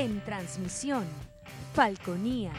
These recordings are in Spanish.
En transmisión, Falconía.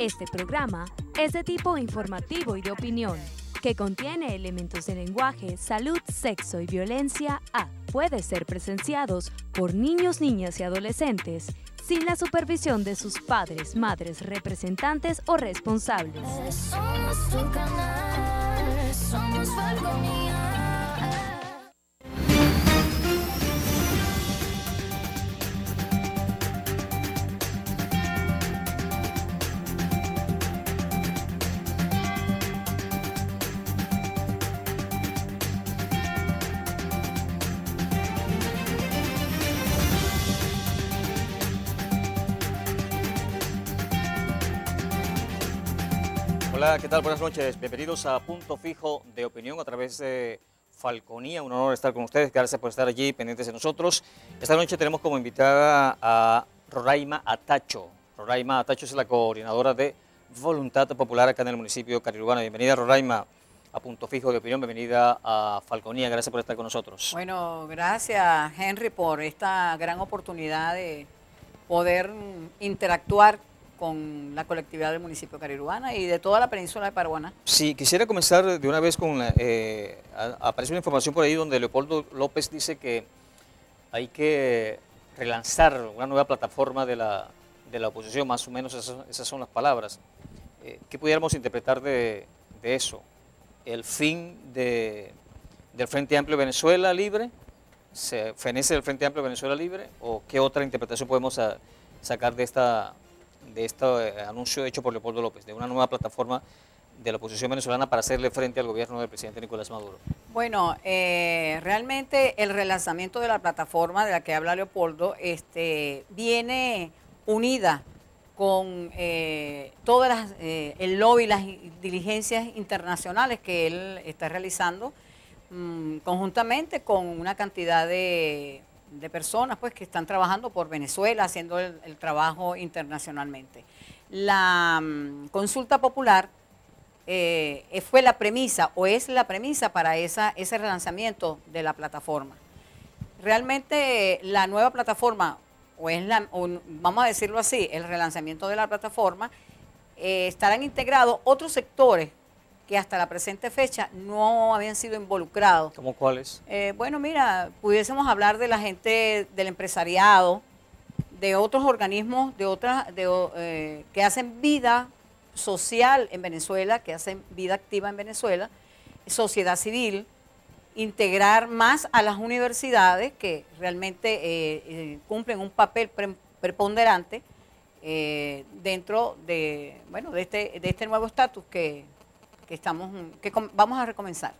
Este programa es de tipo informativo y de opinión, que contiene elementos de lenguaje, salud, sexo y violencia A. Puede ser presenciados por niños, niñas y adolescentes sin la supervisión de sus padres, madres, representantes o responsables. Somos tu canal, somos ¿qué tal? Buenas noches. Bienvenidos a Punto Fijo de Opinión a través de Falconía. Un honor estar con ustedes. Gracias por estar allí pendientes de nosotros. Esta noche tenemos como invitada a Roraima Atacho. Roraima Atacho es la coordinadora de Voluntad Popular acá en el municipio de Carirubana. Bienvenida, Roraima, a Punto Fijo de Opinión. Bienvenida a Falconía. Gracias por estar con nosotros. Bueno, gracias Henry por esta gran oportunidad de poder interactuar con la colectividad del municipio de Carirubana y de toda la península de Paraguaná. Sí, quisiera comenzar de una vez con, eh, aparece una información por ahí donde Leopoldo López dice que hay que relanzar una nueva plataforma de la, de la oposición, más o menos esas, son las palabras. Eh, ¿Qué pudiéramos interpretar de, eso? ¿El fin de, del Frente Amplio Venezuela Libre? ¿Se fenece del Frente Amplio Venezuela Libre? ¿O qué otra interpretación podemos sacar de esta de este eh, anuncio hecho por Leopoldo López, de una nueva plataforma de la oposición venezolana para hacerle frente al gobierno del presidente Nicolás Maduro. Bueno, eh, realmente el relanzamiento de la plataforma de la que habla Leopoldo este, viene unida con eh, todas las, el lobby, las diligencias internacionales que él está realizando mm, conjuntamente con una cantidad de, de personas pues que están trabajando por Venezuela, haciendo el, trabajo internacionalmente. La mm, consulta popular eh, fue la premisa o es la premisa para esa, ese relanzamiento de la plataforma. Realmente la nueva plataforma, o es la, vamos a decirlo así, el relanzamiento de la plataforma, eh, estarán integrados otros sectores que hasta la presente fecha no habían sido involucrados. ¿Cómo cuáles? Eh, bueno, mira, pudiésemos hablar de la gente del empresariado, de otros organismos, de otras, de, eh, que hacen vida social en Venezuela, que hacen vida activa en Venezuela, sociedad civil, integrar más a las universidades que realmente eh, cumplen un papel pre- preponderante eh, dentro de bueno de este de este nuevo estatus que, que estamos que com- vamos a recomenzar.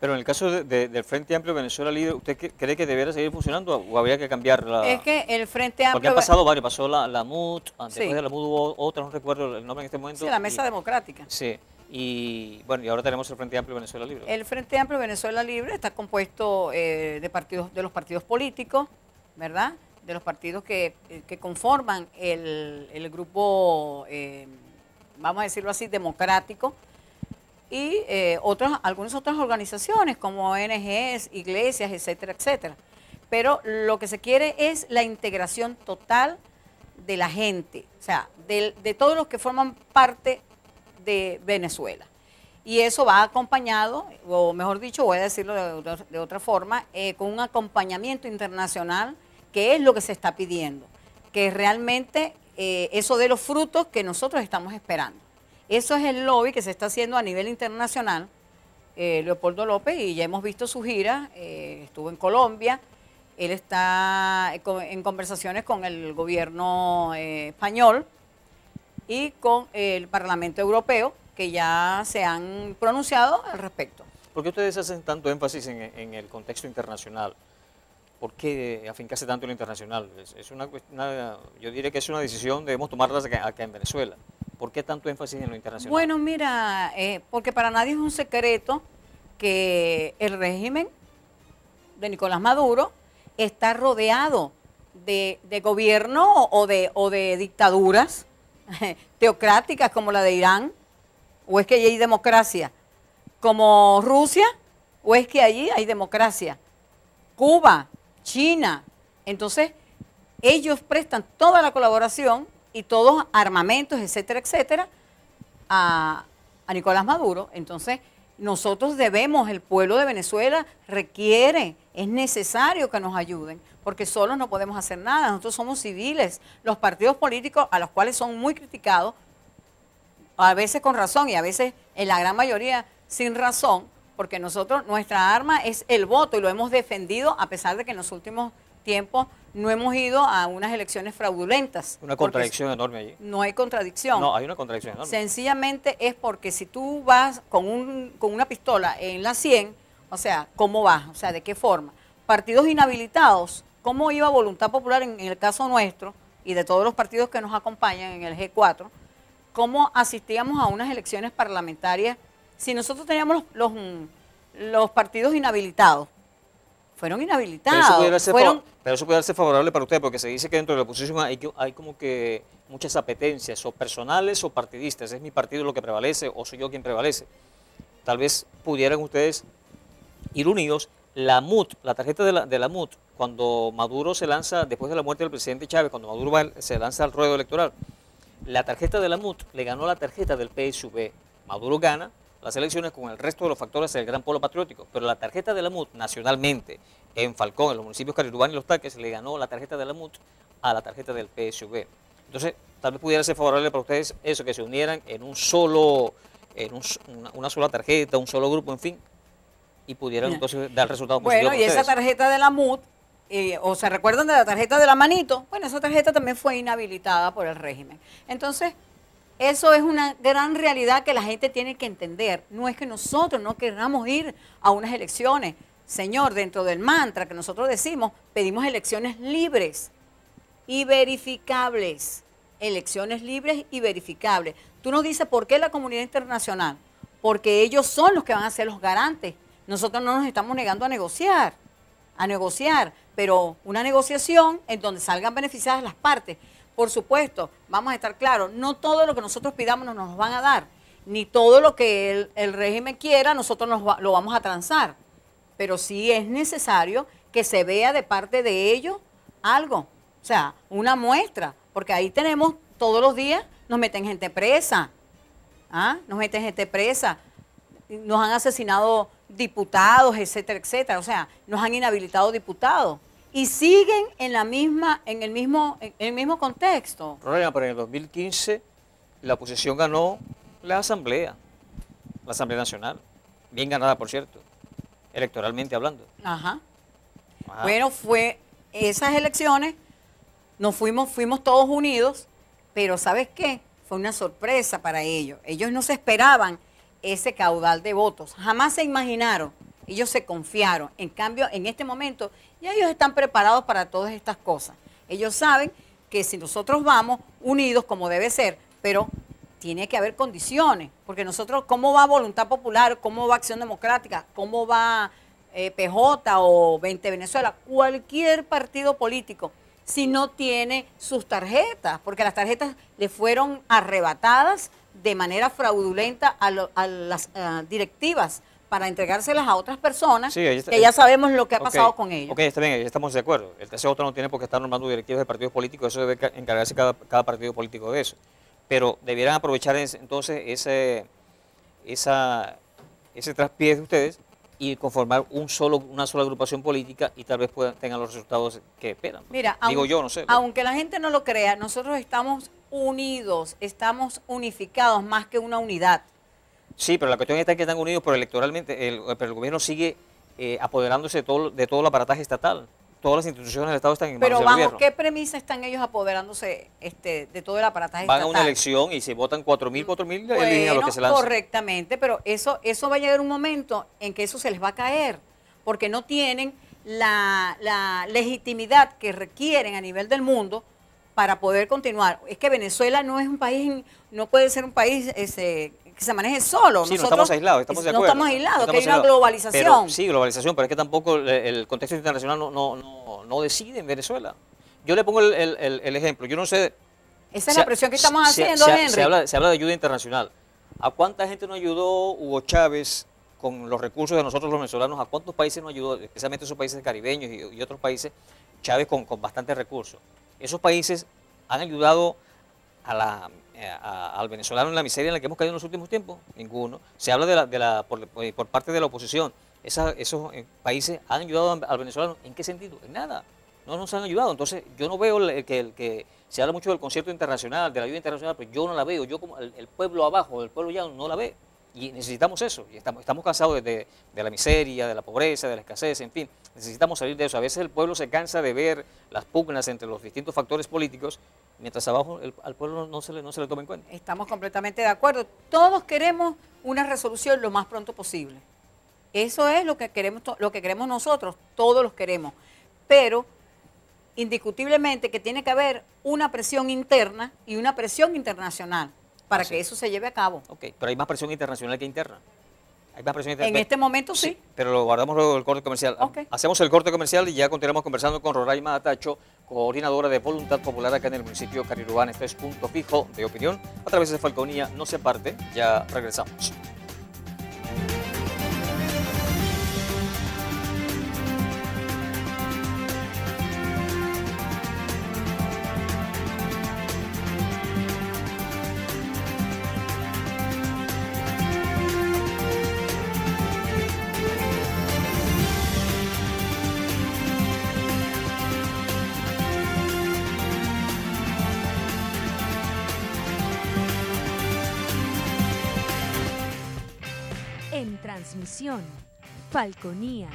Pero en el caso de- de- del Frente Amplio Venezuela Libre, ¿usted cree que debiera seguir funcionando o habría que cambiarla? Es que el Frente Porque Amplio han pasado varios, pasó la, la después Sí. de la MUT hubo otra, no recuerdo el nombre en este momento. Sí, la mesa y- democrática. Sí, y bueno, y ahora tenemos el Frente Amplio Venezuela Libre. El Frente Amplio Venezuela Libre está compuesto eh, de partidos, de los partidos políticos, ¿verdad? De los partidos que, eh, que conforman el, el grupo, eh, vamos a decirlo así, democrático, y eh, otras, algunas otras organizaciones como ONGs, iglesias, etcétera, etcétera. Pero lo que se quiere es la integración total de la gente, o sea, del- de todos los que forman parte de Venezuela. Y eso va acompañado, o mejor dicho, voy a decirlo de, otra- de forma, eh, con un acompañamiento internacional, que es lo que se está pidiendo, que realmente eh, eso de los frutos que nosotros estamos esperando. Eso es el lobby que se está haciendo a nivel internacional. eh, Leopoldo López, y ya hemos visto su gira, eh, estuvo en Colombia, él está en conversaciones con el gobierno eh, español, y con el Parlamento Europeo, que ya se han pronunciado al respecto. ¿Por qué ustedes hacen tanto énfasis en, el contexto internacional? ¿Por qué afincarse tanto en lo internacional? Es, una, una- yo diría que es una decisión, debemos tomarla acá, acá en Venezuela. ¿Por qué tanto énfasis en lo internacional? Bueno, mira, eh, porque para nadie es un secreto que el régimen de Nicolás Maduro está rodeado de, gobierno o de, o de dictaduras teocráticas como la de Irán, o es que allí hay democracia, como Rusia, o es que allí hay democracia, Cuba, China. Entonces, ellos prestan toda la colaboración y todos armamentos, etcétera, etcétera, a, a Nicolás Maduro. Entonces, nosotros debemos, el pueblo de Venezuela requiere, es necesario que nos ayuden, porque solos no podemos hacer nada. Nosotros somos civiles. Los partidos políticos, a los cuales son muy criticados, a veces con razón y a veces en la gran mayoría sin razón, porque nosotros, nuestra arma es el voto y lo hemos defendido a pesar de que en los últimos tiempos no hemos ido a unas elecciones fraudulentas. Una contradicción enorme allí. No hay contradicción. No, hay una contradicción enorme. Sencillamente es porque si tú vas con, un, con una pistola en la 100, o sea, ¿cómo vas? O sea, ¿de qué forma? Partidos inhabilitados, ¿cómo iba Voluntad Popular en, en el caso nuestro y de todos los partidos que nos acompañan en el G4? ¿Cómo asistíamos a unas elecciones parlamentarias si nosotros teníamos los, los, mm, los partidos inhabilitados? Fueron Pero eso, inhabilitados. pudiera ser fueron, pero eso pudiera ser favorable para usted, porque se dice que dentro de la oposición hay, hay como que muchas apetencias, o personales o partidistas. Es mi partido lo que prevalece, o soy yo quien prevalece. Tal vez pudieran ustedes ir unidos. La MUT, la tarjeta de la, de la MUT, cuando Maduro se lanza, después de la muerte del presidente Chávez, cuando Maduro va se lanza al ruedo electoral, la tarjeta de la MUT le ganó la tarjeta del PSV. Maduro gana las elecciones con el resto de los factores del gran polo patriótico, pero la tarjeta de la MUT nacionalmente en Falcón, en los municipios Carirubán y Los Taques, le ganó la tarjeta de la MUT a la tarjeta del PSV. Entonces, tal vez pudiera ser favorable para ustedes eso, que se unieran en un solo, en un una, una sola tarjeta, un solo grupo, en fin, y pudieran entonces dar resultados Bueno, positivos y para esa tarjeta de la MUT, eh, o se recuerdan de la tarjeta de la manito, bueno, esa tarjeta también fue inhabilitada por el régimen. Entonces, eso es una gran realidad que la gente tiene que entender. No es que nosotros no queramos ir a unas elecciones. Señor, dentro del mantra que nosotros decimos, pedimos elecciones libres y verificables. Elecciones libres y verificables. Tú nos dices por qué la comunidad internacional. Porque ellos son los que van a ser los garantes. Nosotros no nos estamos negando a negociar, a negociar, pero una negociación en donde salgan beneficiadas las partes. Por supuesto, vamos a estar claros, no todo lo que nosotros pidamos nos, nos van a dar, ni todo lo que el, régimen quiera nosotros nos lo vamos a transar pero sí es necesario que se vea de parte de ellos algo, o sea, una muestra, porque ahí tenemos todos los días, nos meten gente presa, ¿ah? nos meten gente presa, nos han asesinado diputados, etcétera, etcétera, o sea, nos han inhabilitado diputados y siguen en la misma, en el mismo, en el mismo contexto. Problema, pero en el 2015 la oposición ganó la Asamblea, la Asamblea Nacional, bien ganada, por cierto, electoralmente hablando. Ajá. Ajá. Bueno, fue esas elecciones, nos fuimos, fuimos todos unidos, pero ¿sabes qué? Fue una sorpresa para ellos. Ellos no se esperaban ese caudal de votos, jamás se imaginaron, ellos se confiaron. En cambio, en este momento, ya ellos están preparados para todas estas cosas. Ellos saben que si nosotros vamos unidos como debe ser, pero tiene que haber condiciones, porque nosotros, ¿cómo va Voluntad Popular? ¿Cómo va Acción Democrática? ¿Cómo va eh, PJ o 20 Venezuela? Cualquier partido político, si no tiene sus tarjetas, porque las tarjetas le fueron arrebatadas de manera fraudulenta a, lo- las directivas para entregárselas a otras personas, Sí, está- que ya sabemos lo que ha pasado con ellos. Ok, está bien, estamos de acuerdo. El TCJ no tiene por qué estar normando directivas de partidos políticos, eso debe ca- encargarse cada, cada partido político de eso. Pero debieran aprovechar es- entonces ese, esa, ese traspié de ustedes y conformar un solo, una sola agrupación política y tal vez puedan, tengan los resultados que esperan. Mira, Digo yo, no sé. Aunque la gente no lo crea, nosotros estamos unidos, estamos unificados más que una unidad. Sí, pero la cuestión está en que están unidos, pero electoralmente, el, pero el gobierno sigue eh, apoderándose de todo, de todo el aparataje estatal. Todas las instituciones del Estado están en manos Pero del bajo gobierno. qué premisa están ellos apoderándose este, de todo el aparataje Van a estatal? una elección y si votan 4.000, 4.000, eligen a los Bueno, que se lanzan. correctamente, pero eso, eso va a llegar un momento en que eso se les va a caer, porque no tienen la, la legitimidad que requieren a nivel del mundo para poder continuar. Es que Venezuela no es un país, no puede ser un país ese, que se maneje solo. Sí, no Nosotros estamos aislados, estamos de no acuerdo. estamos aislados, No que hay estamos una aislados. globalización. Pero, sí, globalización, pero es que tampoco el, el contexto internacional no, no, no, no decide en Venezuela. yo le pongo el, el- ejemplo. Yo no sé. Esa es la presión que estamos se- haciendo, se, Henry. Se habla, se habla de ayuda internacional. ¿A cuánta gente nos ayudó Hugo Chávez con los recursos de nosotros los venezolanos? ¿A cuántos países nos ayudó, especialmente esos países caribeños y, y otros países, Chávez con, con bastantes recursos? Esos países han ayudado a la, a- al venezolano en la miseria en la que hemos caído en los últimos tiempos? Ninguno. Se habla de la, de la, por, eh, por parte de la oposición. Esa- esos eh, países han ayudado al venezolano. ¿En qué sentido? En nada. No nos han ayudado. Entonces, yo no veo el, que, el que se habla mucho del concierto internacional, de la ayuda internacional, pero yo no la veo. Yo como el, pueblo abajo, el pueblo llano, no la ve. Y necesitamos eso. Y estamos, estamos cansados de la miseria, de la pobreza, de la escasez, en fin. Necesitamos salir de eso. A veces el pueblo se cansa de ver las pugnas entre los distintos factores políticos, mientras abajo el- al pueblo no, se le, no se le toma en cuenta. Estamos completamente de acuerdo. Todos queremos una resolución lo más pronto posible. Eso es lo que queremos, lo que queremos nosotros, todos los queremos. Pero indiscutiblemente que tiene que haber una presión interna y una presión internacional para Así que es. eso se lleve a cabo. Ok, pero hay más presión internacional que interna. Hay más presión interna. En este momento sí. Pero lo guardamos luego del corte comercial. Hacemos el corte comercial y ya continuamos conversando con Roraima Atacho, coordinadora de Voluntad Popular acá en el municipio Carirubán. Este es punto fijo de opinión a través de Falconía. No se parte, ya regresamos. Transmisión, Falconía.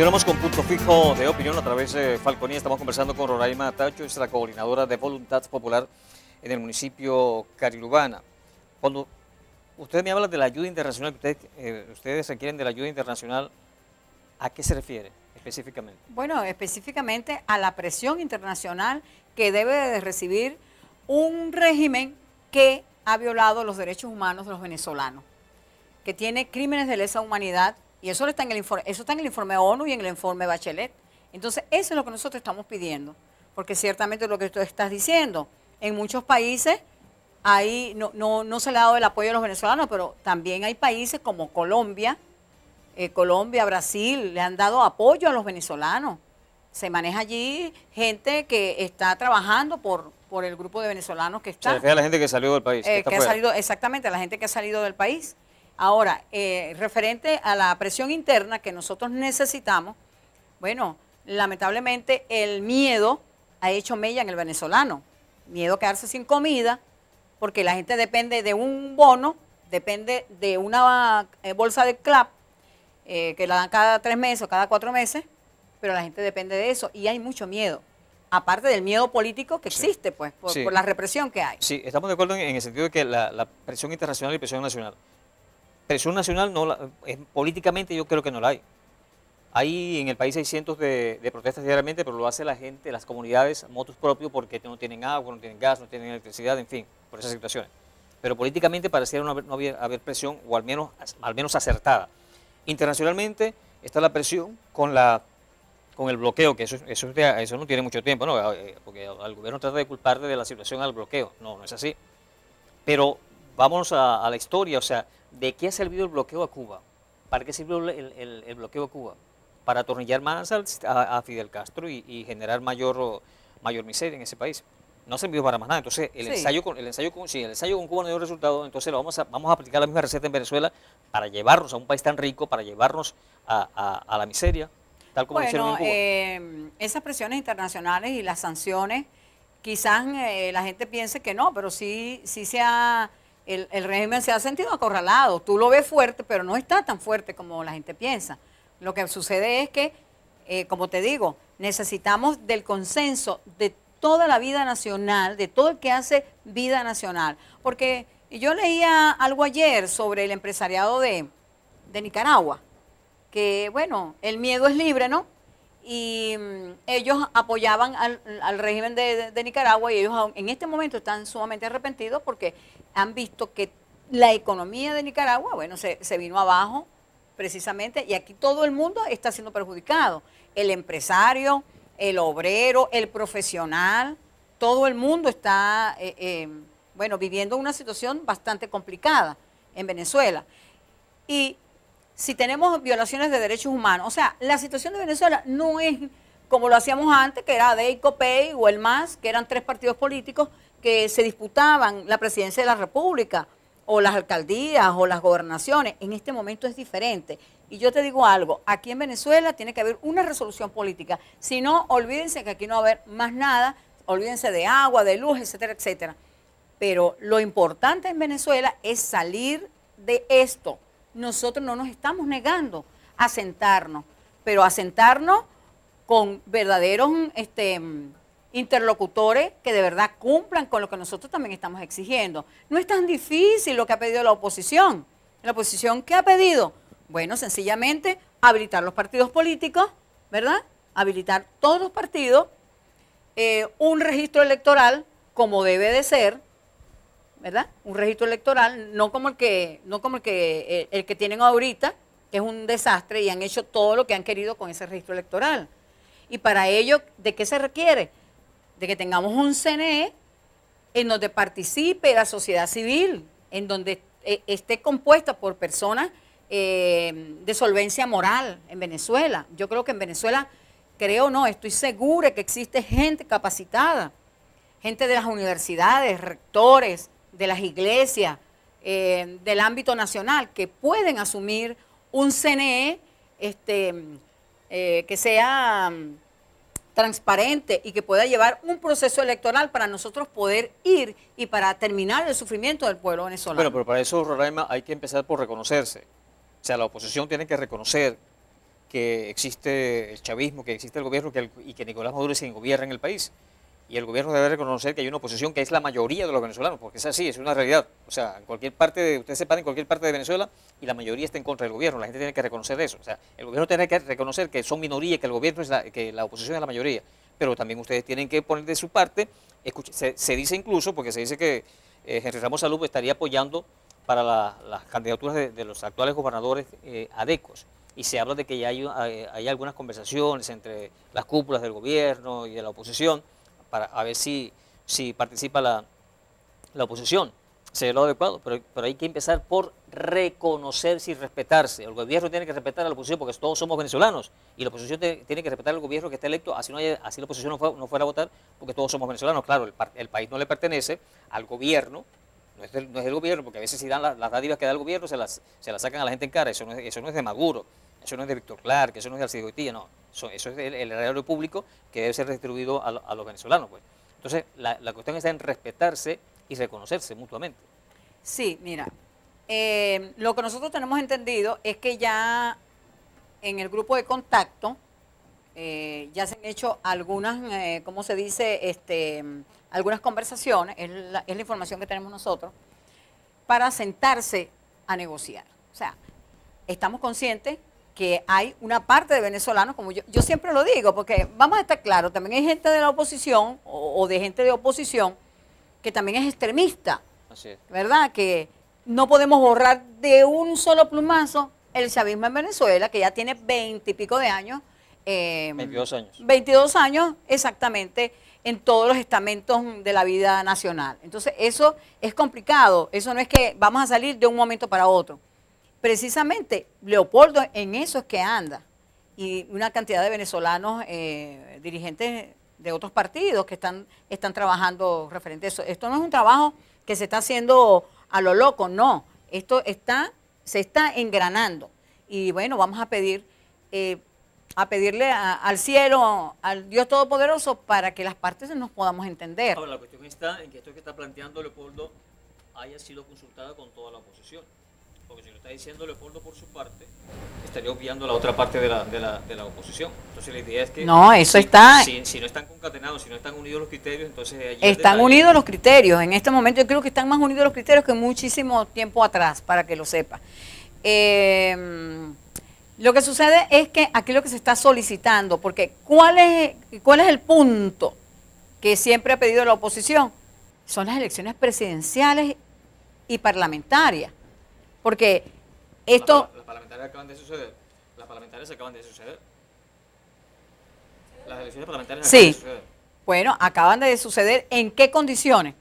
Continuamos con punto fijo de opinión a través de Falconía. Estamos conversando con Roraima Tacho, es la coordinadora de Voluntad Popular en el municipio Carilubana. Cuando usted me habla de la ayuda internacional, eh, ustedes requieren de la ayuda internacional, ¿a qué se refiere específicamente? Bueno, específicamente a la presión internacional que debe de recibir un régimen que ha violado los derechos humanos de los venezolanos, que tiene crímenes de lesa humanidad, y eso está en el informe, eso está en el informe ONU y en el informe Bachelet. Entonces, eso es lo que nosotros estamos pidiendo, porque ciertamente lo que tú estás diciendo, En muchos países ahí no, no, no se le ha dado el apoyo a los venezolanos, pero también hay países como Colombia, eh, Colombia, Brasil, le han dado apoyo a los venezolanos. Se maneja allí gente que está trabajando por, por el grupo de venezolanos que Se está. refiere a la gente que salió del país. Eh, está que ha fuera. salido, exactamente, a la gente que ha salido del país. Ahora, eh, referente a la presión interna que nosotros necesitamos, bueno, lamentablemente el miedo ha hecho mella en el venezolano. Miedo a quedarse sin comida, porque la gente depende de un bono, depende de una eh, bolsa de CLAP, eh, que la dan cada tres meses o cada cuatro meses, pero la gente depende de eso y hay mucho miedo. Aparte del miedo político que Sí. existe, pues, por, Sí. por la represión que hay. Sí, estamos de acuerdo en, en el sentido de que la, la presión internacional y presión nacional. Presión nacional, no la- es- políticamente yo creo que no la hay. Hay en el país hay cientos de, protestas diariamente, pero lo hace la gente, las comunidades, motos propios, porque no tienen agua, no tienen gas, no tienen electricidad, en fin, por esas situaciones. Pero políticamente pareciera no haber, no haber- presión, o al menos, al menos acertada. Internacionalmente está la presión con la con el bloqueo, que eso, eso, eso no tiene mucho tiempo, ¿no? Eh, porque el gobierno trata de culpar de la situación al bloqueo. No, no es así. Pero vamos a la historia, o sea, ¿de qué ha servido el bloqueo a Cuba? ¿Para qué sirvió el, el- el bloqueo a Cuba? Para atornillar más al- a, a Fidel Castro y, y generar mayor, mayor miseria en ese país. No ha servido para más nada. Entonces, el Sí. ensayo con el ensayo con, si el ensayo con Cuba no dio resultado, entonces lo vamos a, vamos a aplicar la misma receta en Venezuela para llevarnos a un país tan rico, para llevarnos a, a- a la miseria, tal como lo hicieron en Bueno, Cuba. eh, esas presiones internacionales y las sanciones, quizás eh, la gente piense que no, pero sí, sí se ha, el, el régimen se ha sentido acorralado. Tú lo ves fuerte, pero no está tan fuerte como la gente piensa. Lo que sucede es que, eh, como te digo, necesitamos del consenso de toda la vida nacional, de todo el que hace vida nacional. Porque yo leía algo ayer sobre el empresariado de, de Nicaragua que bueno, el miedo es libre, ¿no? Y mm, ellos apoyaban al, al régimen de, de- Nicaragua y ellos en este momento están sumamente arrepentidos porque han visto que la economía de Nicaragua, bueno, se, se vino abajo precisamente y aquí todo el mundo está siendo perjudicado. El empresario, el obrero, el profesional, todo el mundo está, eh, eh, bueno, viviendo una situación bastante complicada en Venezuela. Y si tenemos violaciones de derechos humanos, o sea, la situación de Venezuela no es como lo hacíamos antes, que era de Pay o el MAS, que eran tres partidos políticos que se disputaban la presidencia de la República, o las alcaldías, o las gobernaciones. En este momento es diferente. Y yo te digo algo, aquí en Venezuela tiene que haber una resolución política. Si no, olvídense que aquí no va a haber más nada, olvídense de agua, de luz, etcétera, etcétera. Pero lo importante en Venezuela es salir de esto. Nosotros no nos estamos negando a sentarnos, pero a sentarnos con verdaderos este, interlocutores que de verdad cumplan con lo que nosotros también estamos exigiendo. No es tan difícil lo que ha pedido la oposición. ¿La oposición qué ha pedido? Bueno, sencillamente habilitar los partidos políticos, ¿verdad? Habilitar todos los partidos, eh, un registro electoral como debe de ser, ¿verdad? Un registro electoral, no como el que, no como el que, el, el que tienen ahorita, que es un desastre y han hecho todo lo que han querido con ese registro electoral. Y para ello, ¿de qué se requiere? De que tengamos un CNE en donde participe la sociedad civil, en donde eh, esté compuesta por personas eh, de solvencia moral en Venezuela. Yo creo que en Venezuela, creo no, estoy segura que existe gente capacitada, gente de las universidades, rectores, de las iglesias, eh, del ámbito nacional, que pueden asumir un CNE este, eh, que sea mm, transparente y que pueda llevar un proceso electoral para nosotros poder ir y para terminar el sufrimiento del pueblo venezolano. Bueno, pero para eso, Roraima, hay que empezar por reconocerse. O sea, la oposición tiene que reconocer que existe el chavismo, que existe el gobierno que y que Nicolás Maduro es quien gobierna en el país. Y el gobierno debe reconocer que hay una oposición que es la mayoría de los venezolanos, porque es así, es una realidad. O sea, en cualquier parte, de, ustedes se paran en cualquier parte de Venezuela y la mayoría está en contra del gobierno. La gente tiene que reconocer eso. O sea, el gobierno tiene que reconocer que son minoría, que el gobierno es la, que la oposición es la mayoría. Pero también ustedes tienen que poner de su parte. Se, dice incluso, porque se dice que eh, Henry Ramos Salud estaría apoyando para la- las candidaturas de, los actuales gobernadores eh, adecos. Y se habla de que ya hay, hay- hay algunas conversaciones entre las cúpulas del gobierno y de la oposición para a ver si, si participa la, la oposición. Sería lo adecuado, pero, pero hay que empezar por reconocerse y respetarse. El gobierno tiene que respetar a la oposición porque todos somos venezolanos y la oposición tiene que respetar al gobierno que está electo, así, no haya- así la oposición no, fue- no fuera a votar porque todos somos venezolanos. Claro, el, el país no le pertenece al gobierno, no es, del, no es gobierno, porque a veces si dan la- las dádivas que da el gobierno se las, se las sacan a la gente en cara. Eso no, es, eso no es de Maduro, eso no es de Víctor Clark, eso no es de Alcides Goitía, no. Eso, es el, el público que debe ser distribuido a, a los venezolanos. Pues. Entonces, la, la cuestión está en respetarse y reconocerse mutuamente. Sí, mira, eh, lo que nosotros tenemos entendido es que ya en el grupo de contacto eh, ya se han hecho algunas, eh, ¿cómo se dice? Este, algunas conversaciones, es la, es la información que tenemos nosotros, para sentarse a negociar. O sea, estamos conscientes que hay una parte de venezolanos, como yo, yo siempre lo digo, porque vamos a estar claros, también hay gente de la oposición o- o de gente de oposición que también es extremista. Así es. ¿verdad? Que no podemos borrar de un solo plumazo el chavismo en Venezuela, que ya tiene veintipico de años. eh, 22 años. 22 años exactamente en todos los estamentos de la vida nacional. Entonces, eso es complicado. Eso no es que vamos a salir de un momento para otro. Precisamente, Leopoldo en eso es que anda. Y una cantidad de venezolanos, eh, dirigentes de otros partidos que están, están trabajando referente a eso. Esto no es un trabajo que se está haciendo a lo loco, no. Esto está, se está engranando. Y bueno, vamos a pedir, eh, a pedirle al cielo, al Dios Todopoderoso, para que las partes nos podamos entender. La cuestión está en que esto que está planteando Leopoldo haya sido consultada con toda la oposición. Porque si lo está diciendo Leopoldo por su parte, estaría obviando la otra parte de la, de la, de la oposición. Entonces la idea es que... No, eso si- está- Si, si no están concatenados, si no están unidos los criterios, entonces... allí Están detalle. unidos los criterios. En este momento yo creo que están más unidos los criterios que muchísimo tiempo atrás, para que lo sepa. Eh, lo que sucede es que aquí lo que se está solicitando, porque ¿cuál es, cuál es el punto que siempre ha pedido la oposición? Son las elecciones presidenciales y parlamentarias. Porque esto... Las, parlamentarias acaban de suceder. Las parlamentarias acaban de suceder. Las elecciones parlamentarias Sí. acaban de suceder. Bueno, acaban de suceder. ¿En qué condiciones?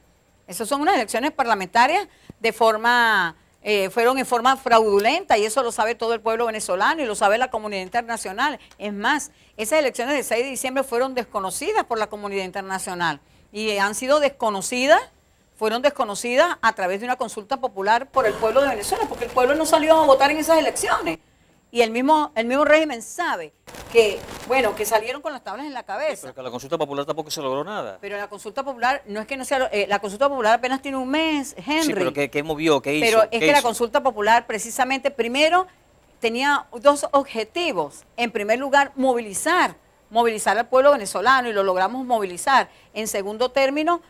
Esas son unas elecciones parlamentarias de forma, eh, fueron en forma fraudulenta y eso lo sabe todo el pueblo venezolano y lo sabe la comunidad internacional. Es más, esas elecciones del 6 de diciembre fueron desconocidas por la comunidad internacional y han sido desconocidas, fueron desconocidas a través de una consulta popular por el pueblo de Venezuela, porque el pueblo no salió a votar en esas elecciones. Y el mismo, el mismo régimen sabe que, bueno, que salieron con las tablas en la cabeza. Pero que la consulta popular tampoco se logró nada. Pero la consulta popular, no es que no sea, eh, la consulta popular apenas tiene un mes, Henry. Sí, pero ¿qué, qué movió? ¿Qué hizo? Pero es ¿Qué que la consulta popular precisamente primero tenía dos objetivos. En primer lugar, movilizar, movilizar al pueblo venezolano y lo logramos movilizar. En segundo término,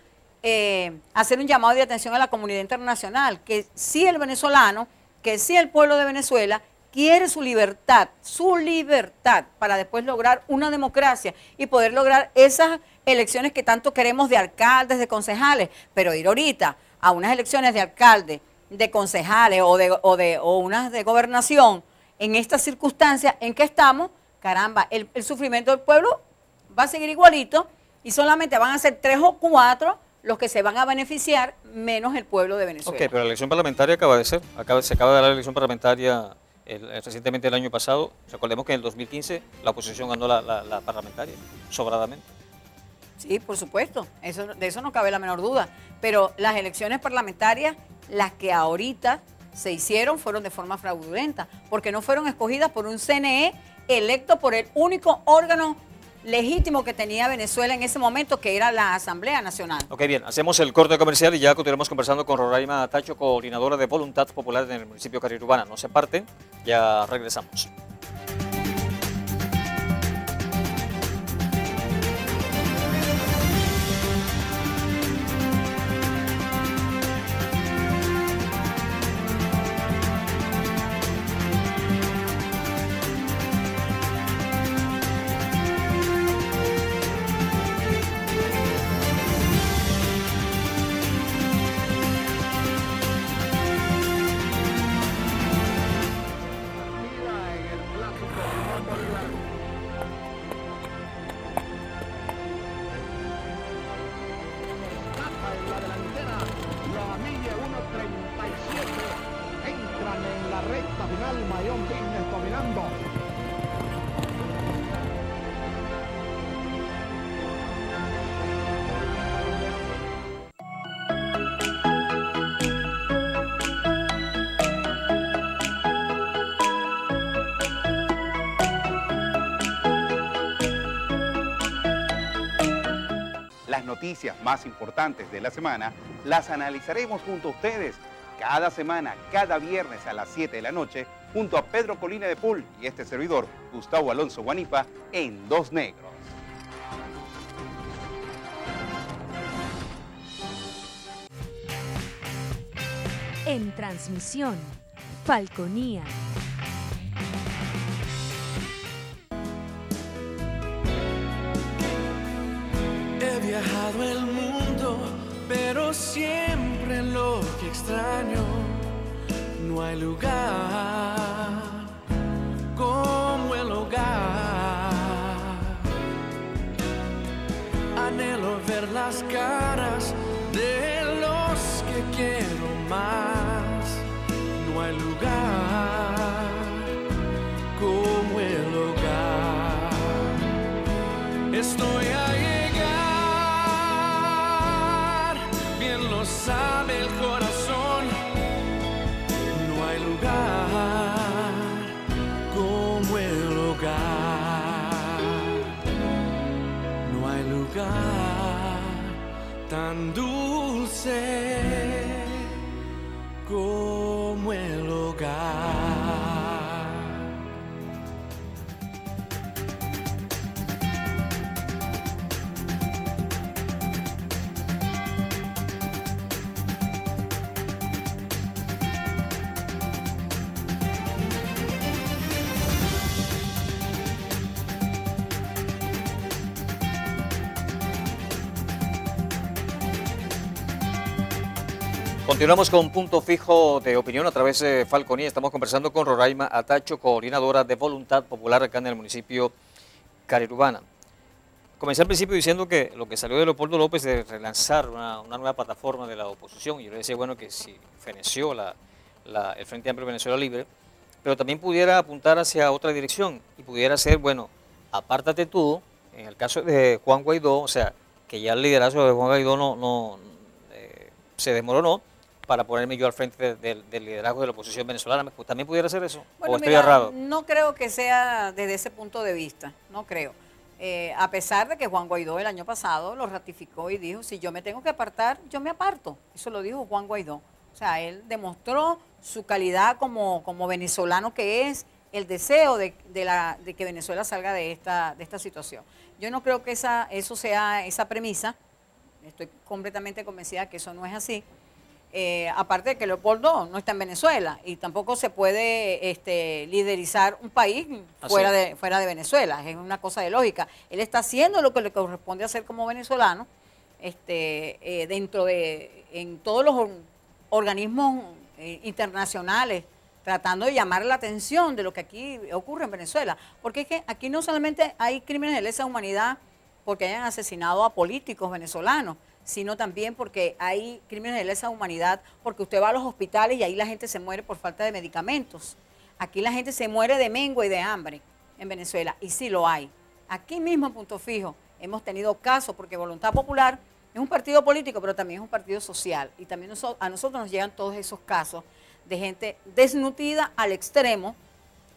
eh, hacer un llamado de atención a la comunidad internacional, que sí el venezolano, que sí el pueblo de Venezuela quiere su libertad, su libertad, para después lograr una democracia y poder lograr esas elecciones que tanto queremos de alcaldes, de concejales, pero ir ahorita a unas elecciones de alcalde, de concejales o de, o de o unas de gobernación, en estas circunstancias en que estamos, caramba, el, el sufrimiento del pueblo va a seguir igualito y solamente van a ser tres o cuatro los que se van a beneficiar, menos el pueblo de Venezuela. Ok, pero la elección parlamentaria acaba de ser. Acaba, se acaba de dar la elección parlamentaria el- el- recientemente el año pasado. Recordemos que en el 2015 la oposición ganó la, la- la parlamentaria, sobradamente. Sí, por supuesto, eso, de eso no cabe la menor duda. Pero las elecciones parlamentarias, las que ahorita se hicieron, fueron de forma fraudulenta, porque no fueron escogidas por un CNE electo por el único órgano legítimo que tenía Venezuela en ese momento, que era la Asamblea Nacional. Ok, bien, hacemos el corte comercial y ya continuaremos conversando con Roraima Tacho, coordinadora de Voluntad Popular en el municipio Carirubana. No se parten, ya regresamos. Noticias más importantes de la semana las analizaremos junto a ustedes cada semana, cada viernes a las 7 de la noche, junto a Pedro Colina de Pool y este servidor, Gustavo Alonso Guanipa, en Dos Negros. En transmisión, Falconía. Viajado el mundo, pero siempre lo que extraño, no hay lugar como el hogar. Anhelo ver las caras de los que quiero más, no hay lugar como el hogar. Estoy sabe el corazón. No hay lugar como el hogar. No hay lugar tan dulce como el hogar. Continuamos con punto fijo de opinión a través de Falconía. Estamos conversando con Roraima Atacho, coordinadora de Voluntad Popular acá en el municipio Carirubana. Comencé al principio diciendo que lo que salió de Leopoldo López de relanzar una, nueva plataforma de la oposición, y yo le decía, bueno, que si feneció el Frente Amplio Venezuela Libre, pero también pudiera apuntar hacia otra dirección y pudiera ser, bueno, apártate tú, en el caso de Juan Guaidó, o sea, que ya el liderazgo de Juan Guaidó no, no eh, se desmoronó para ponerme yo al frente de- del- del liderazgo de la oposición venezolana. Pues también pudiera ser eso. Bueno, o estoy mira, errado. no creo que sea desde ese punto de vista, no creo. Eh, a pesar de que Juan Guaidó el año pasado lo ratificó y dijo, si yo me tengo que apartar, yo me aparto. Eso lo dijo Juan Guaidó. O sea, él demostró su calidad como, como venezolano que es, el deseo de, de la, de que Venezuela salga de esta, de esta situación. Yo no creo que esa, eso sea esa premisa, estoy completamente convencida que eso no es así. Eh, aparte de que Leopoldo no está en Venezuela y tampoco se puede este, liderizar un país Así fuera de, fuera de Venezuela, es una cosa de lógica. Él está haciendo lo que le corresponde hacer como venezolano, este, eh, dentro de, en todos los or- organismos eh, internacionales, tratando de llamar la atención de lo que aquí ocurre en Venezuela. Porque es que aquí no solamente hay crímenes de lesa humanidad porque hayan asesinado a políticos venezolanos, sino también porque hay crímenes de lesa humanidad porque usted va a los hospitales y ahí la gente se muere por falta de medicamentos. Aquí la gente se muere de mengo y de hambre en Venezuela, y sí lo hay. Aquí mismo en Punto Fijo hemos tenido casos, porque Voluntad Popular es un partido político, pero también es un partido social, y también a nosotros nos llegan todos esos casos de gente desnutrida al extremo,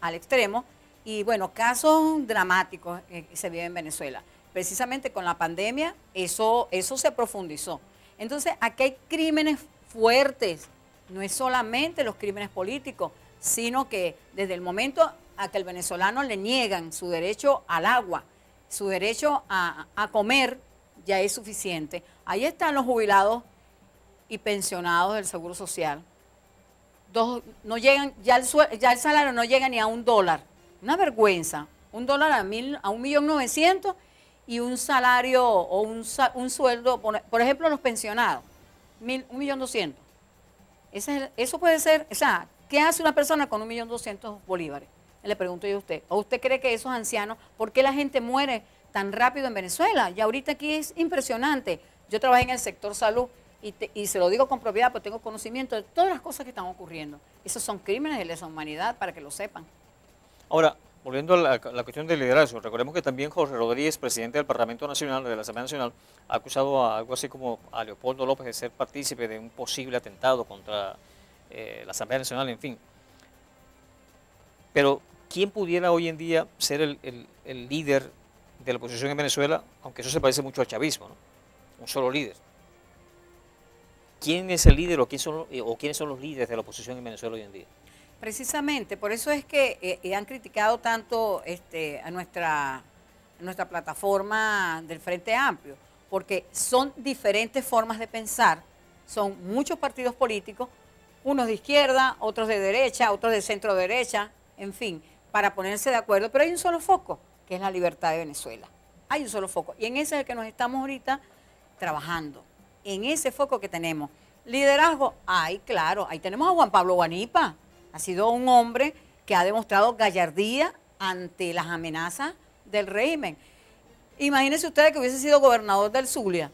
al extremo, y bueno, casos dramáticos eh, que se viven en Venezuela. Precisamente con la pandemia eso, eso se profundizó. Entonces, aquí hay crímenes fuertes, no es solamente los crímenes políticos, sino que desde el momento a que el venezolano le niegan su derecho al agua, su derecho a, comer, ya es suficiente. Ahí están los jubilados y pensionados del Seguro Social. Dos, no llegan, ya el, ya el salario no llega ni a un dólar. Una vergüenza. Un dólar a, mil, a un millón novecientos y un salario o un, un sueldo, por, por ejemplo, los pensionados, mil, un millón doscientos. Ese eso puede ser, o sea, ¿qué hace una persona con un millón doscientos bolívares? Le pregunto yo a usted. ¿O usted cree que esos ancianos, por qué la gente muere tan rápido en Venezuela? Y ahorita aquí es impresionante. Yo trabajé en el sector salud y, te- y se lo digo con propiedad, porque tengo conocimiento de todas las cosas que están ocurriendo. Esos son crímenes de lesa humanidad, para que lo sepan. Ahora, volviendo a la, cuestión del liderazgo, recordemos que también Jorge Rodríguez, presidente del Parlamento Nacional, de la Asamblea Nacional, ha acusado a algo así como a Leopoldo López de ser partícipe de un posible atentado contra eh, la Asamblea Nacional, en fin. Pero, ¿quién pudiera hoy en día ser el, el- líder de la oposición en Venezuela? Aunque eso se parece mucho al chavismo, ¿no? Un solo líder. ¿Quién es el líder o, quién son, los- o quiénes son los líderes de la oposición en Venezuela hoy en día? Precisamente, por eso es que eh, eh, han criticado tanto este, a, nuestra, a nuestra plataforma del Frente Amplio, porque son diferentes formas de pensar, son muchos partidos políticos, unos de izquierda, otros de derecha, otros de centro derecha, en fin, para ponerse de acuerdo, pero hay un solo foco, que es la libertad de Venezuela. Hay un solo foco, y en ese es el que nos estamos ahorita trabajando, en ese foco que tenemos. Liderazgo, ay, claro, ahí tenemos a Juan Pablo Guanipa, ha sido un hombre que ha demostrado gallardía ante las amenazas del régimen. Imagínense ustedes que hubiese sido gobernador del Zulia.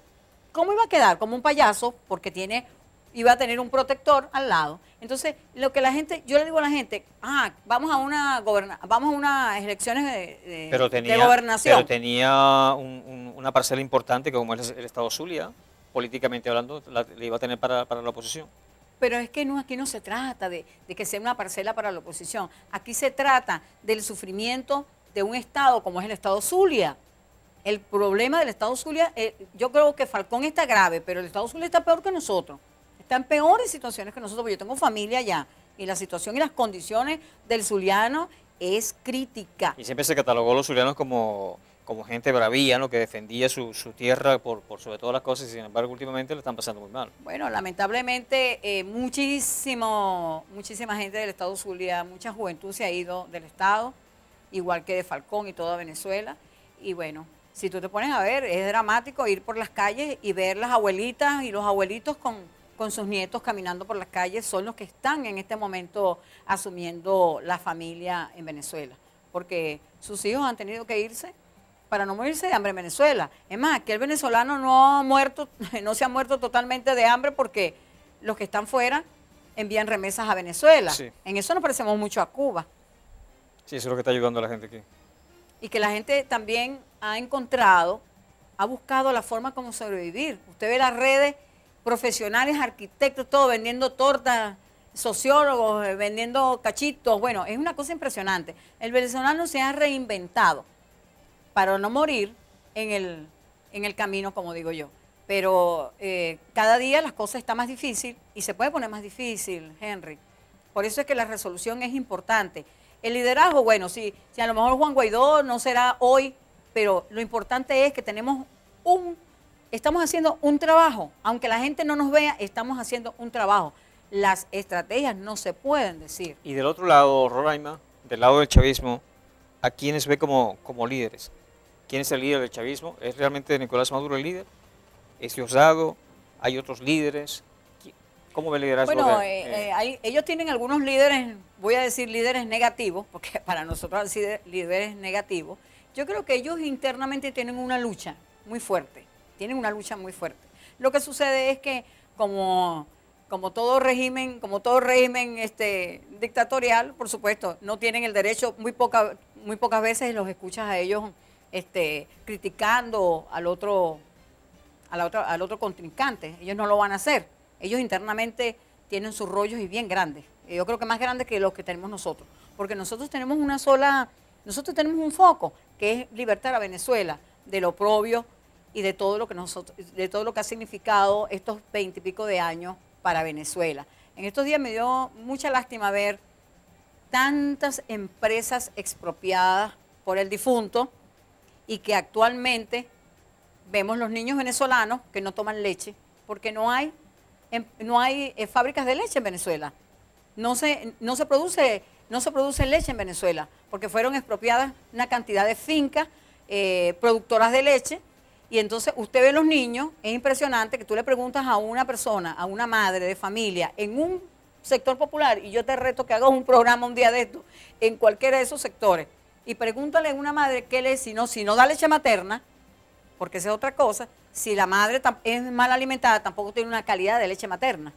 ¿Cómo iba a quedar? Como un payaso, porque tiene, iba a tener un protector al lado. Entonces, lo que la gente, yo le digo a la gente, ah, vamos a una goberna, vamos a unas elecciones de, de- pero tenía, de gobernación. pero tenía un- un- una parcela importante que como es el Estado Zulia, políticamente hablando, la, le iba a tener para, para la oposición. Pero es que no, aquí no se trata de, de que sea una parcela para la oposición. Aquí se trata del sufrimiento de un Estado como es el Estado Zulia. El problema del Estado Zulia, eh, yo creo que Falcón está grave, pero el Estado Zulia está peor que nosotros. Está en peores situaciones que nosotros, porque yo tengo familia allá. Y la situación y las condiciones del zuliano es crítica. Y siempre se catalogó a los zulianos como, como gente bravía, ¿no? que defendía su, tierra por, sobre todas las cosas, y sin embargo últimamente le están pasando muy mal. Bueno, lamentablemente eh, muchísimo, muchísima gente del Estado Zulia, mucha juventud se ha ido del Estado, igual que de Falcón y toda Venezuela. Y bueno, si tú te pones a ver, es dramático ir por las calles y ver las abuelitas y los abuelitos con sus nietos caminando por las calles, son los que están en este momento asumiendo la familia en Venezuela, porque sus hijos han tenido que irse para no morirse de hambre en Venezuela. Es más, que el venezolano no ha muerto, no se ha muerto totalmente de hambre porque los que están fuera envían remesas a Venezuela. Sí. En eso nos parecemos mucho a Cuba. Sí, eso es lo que está ayudando a la gente aquí. Y que la gente también ha encontrado, ha buscado la forma como sobrevivir. Usted ve las redes profesionales, arquitectos, todo vendiendo tortas, sociólogos, eh, vendiendo cachitos. Bueno, es una cosa impresionante. El venezolano se ha reinventado para no morir en el, en el camino, como digo yo. Pero eh, cada día las cosas están más difíciles y se puede poner más difícil, Henry. Por eso es que la resolución es importante. El liderazgo, bueno, si, si a lo mejor Juan Guaidó no será hoy, pero lo importante es que tenemos un, estamos haciendo un trabajo. Aunque la gente no nos vea, estamos haciendo un trabajo. Las estrategias no se pueden decir. Y del otro lado, Roraima, del lado del chavismo, ¿a quiénes ve como, como líderes? ¿Quién es el líder del chavismo? ¿Es realmente Nicolás Maduro el líder? ¿Es Diosdado? ¿Hay otros líderes? ¿Qui- ¿Cómo ve el liderazgo? Bueno, de- eh, eh, eh, hay- ellos tienen algunos líderes, voy a decir líderes negativos, porque para nosotros han sido líderes negativos. Yo creo que ellos internamente tienen una lucha muy fuerte, tienen una lucha muy fuerte. Lo que sucede es que como, como todo régimen, como todo régimen este, dictatorial, por supuesto, no tienen el derecho, muy, poca, muy pocas veces los escuchas a ellos este, criticando al otro a la otra- al otro contrincante. Ellos no lo van a hacer. Ellos internamente tienen sus rollos y bien grandes. Y Yo creo que más grandes que los que tenemos nosotros. Porque nosotros tenemos una sola, nosotros tenemos un foco, que es libertar a Venezuela del oprobio y de todo lo que nosotros, de todo lo que ha significado estos veintipico de años para Venezuela. En estos días me dio mucha lástima ver tantas empresas expropiadas por el difunto y que actualmente vemos los niños venezolanos que no toman leche porque no hay, em- no hay eh, fábricas de leche en Venezuela. No se, no, se produce, no se produce leche en Venezuela porque fueron expropiadas una cantidad de fincas eh, productoras de leche. Y entonces usted ve los niños, es impresionante que tú le preguntas a una persona, a una madre de familia, en un sector popular, y yo te reto que hagas un programa un día de esto, en cualquiera de esos sectores, y pregúntale a una madre qué le, si no, si no da leche materna, porque esa es otra cosa, si la madre es mal alimentada, tampoco tiene una calidad de leche materna.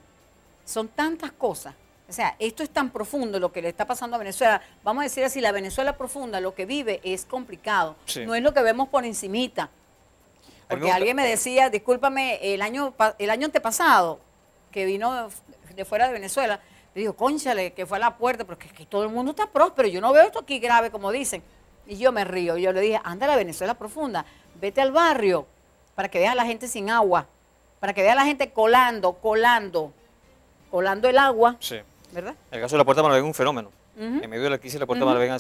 Son tantas cosas. O sea, esto es tan profundo lo que le está pasando a Venezuela. Vamos a decir así, la Venezuela profunda, lo que vive es complicado. Sí. No es lo que vemos por encimita. Me Porque alguien me decía, discúlpame, el año, el año antepasado, que vino de fuera de Venezuela, le digo, conchale, que fue a la puerta, porque es que todo el mundo está próspero, yo no veo esto aquí grave, como dicen. Y yo me río, yo le dije, anda a la Venezuela profunda, vete al barrio, para que veas a la gente sin agua, para que veas a la gente colando, colando, colando el agua, Sí. ¿verdad? El caso de la Puerta Maravén es un fenómeno. En medio de la crisis, la Puerta Maravén ha,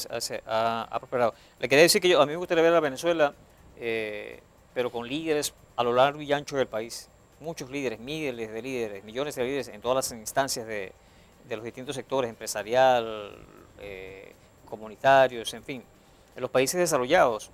ha- ha prosperado. Le quería decir que yo, a mí me gustaría ver a Venezuela, eh, pero con líderes a lo largo y ancho del país. Muchos líderes, miles de líderes, millones de líderes en todas las instancias de, de los distintos sectores, empresarial, eh, comunitarios, en fin. En los países desarrollados,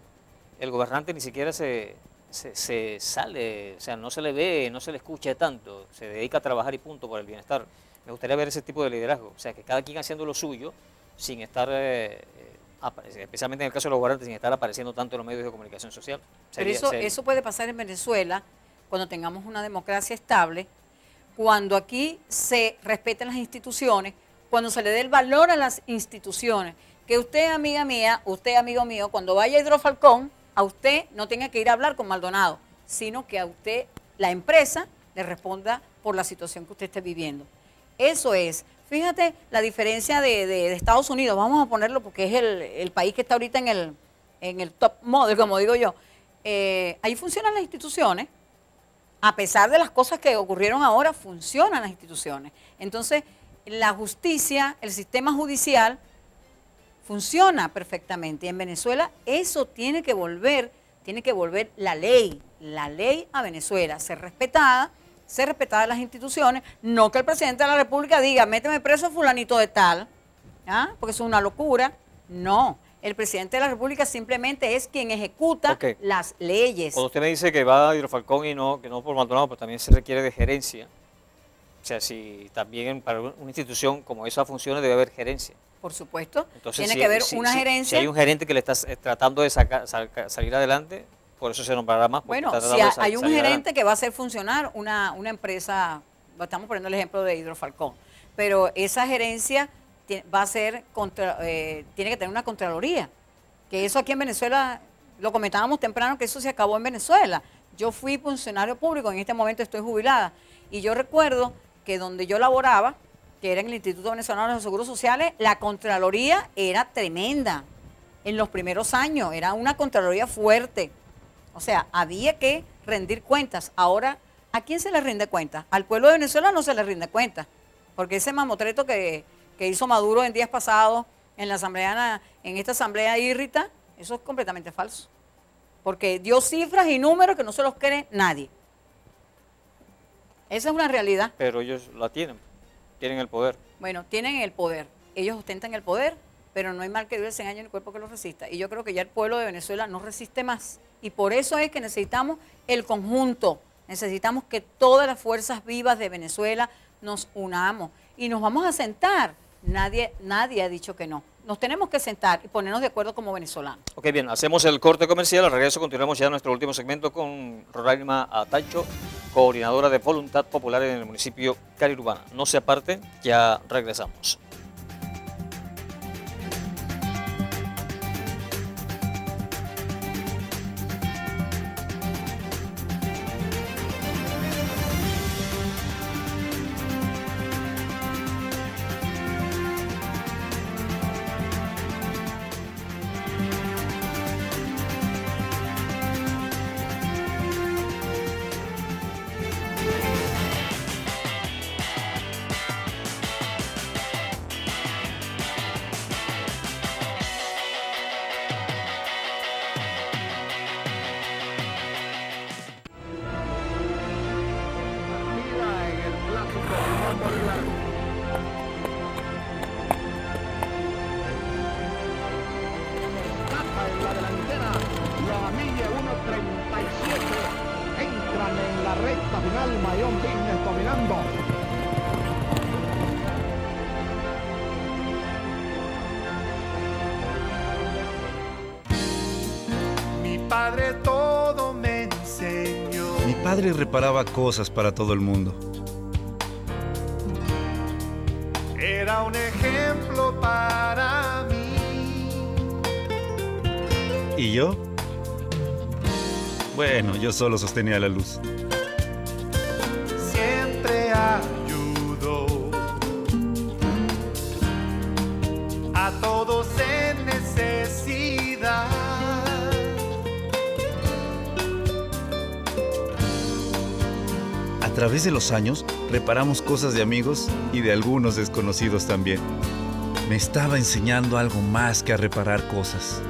el gobernante ni siquiera se, se, se sale, o sea, no se le ve, no se le escucha tanto, se dedica a trabajar y punto por el bienestar. Me gustaría ver ese tipo de liderazgo, o sea, que cada quien haciendo lo suyo sin estar, eh, eh, especialmente en el caso de los gobernantes, sin estar apareciendo tanto en los medios de comunicación social. Pero eso, sería- eso puede pasar en Venezuela cuando tengamos una democracia estable, cuando aquí se respeten las instituciones, cuando se le dé el valor a las instituciones. Que usted, amiga mía, usted, amigo mío, cuando vaya a Hidrofalcón, a usted no tenga que ir a hablar con Maldonado, sino que a usted, la empresa, le responda por la situación que usted esté viviendo. Eso es. Fíjate la diferencia de, Estados Unidos, vamos a ponerlo porque es el, el país que está ahorita en el, en el top model, como digo yo. Eh, ahí funcionan las instituciones, a pesar de las cosas que ocurrieron ahora, funcionan las instituciones. Entonces, la justicia, el sistema judicial, funciona perfectamente. Y en Venezuela eso tiene que volver, tiene que volver la ley, la ley a Venezuela, ser respetada, ser respetada las instituciones, no que el presidente de la República diga, méteme preso fulanito de tal, ¿ah? porque eso es una locura. No, el presidente de la República simplemente es quien ejecuta las leyes. Cuando usted me dice que va a Hidrofalcón y no, que no por Maldonado, pues también se requiere de gerencia. O sea, si también para una institución como esa funcione debe haber gerencia. Por supuesto, Entonces, tiene si- que haber si- una si- gerencia. Si hay un gerente que le está eh, tratando de sacar, saca- salir adelante, por eso se nombrará más. Bueno, si sa- hay un gerente adelante. que va a hacer funcionar una, una empresa, estamos poniendo el ejemplo de Hidrofalcón, pero esa gerencia va a ser, contra- eh, tiene que tener una contraloría, que eso aquí en Venezuela, lo comentábamos temprano, que eso se acabó en Venezuela. Yo fui funcionario público, en este momento estoy jubilada, y yo recuerdo que donde yo laboraba, que era en el Instituto Venezolano de los Seguros Sociales, la contraloría era tremenda en los primeros años, era una contraloría fuerte. O sea, había que rendir cuentas. Ahora, ¿a quién se le rinde cuentas? Al pueblo de Venezuela no se le rinde cuentas. Porque ese mamotreto que, que hizo Maduro en días pasados en la asamblea, en esta asamblea írrita, eso es completamente falso. Porque dio cifras y números que no se los cree nadie. Esa es una realidad. Pero ellos la tienen, tienen el poder. Bueno, tienen el poder. Ellos ostentan el poder, pero no hay mal que dure 100 años en el cuerpo que lo resista. Y yo creo que ya el pueblo de Venezuela no resiste más. Y por eso es que necesitamos el conjunto. Necesitamos que todas las fuerzas vivas de Venezuela nos unamos. Y nos vamos a sentar. Nadie, nadie ha dicho que no. Nos tenemos que sentar y ponernos de acuerdo como venezolanos. Ok, bien, hacemos el corte comercial. Al regreso continuamos ya nuestro último segmento con Roraima Atacho, coordinadora de Voluntad Popular en el municipio Carirubana. No se aparte, ya regresamos. Cosas para todo el mundo. Era un ejemplo para mí. ¿Y yo? Bueno, yo solo sostenía la luz. Través de los años, reparamos cosas de amigos y de algunos desconocidos también. Me estaba enseñando algo más que a reparar cosas.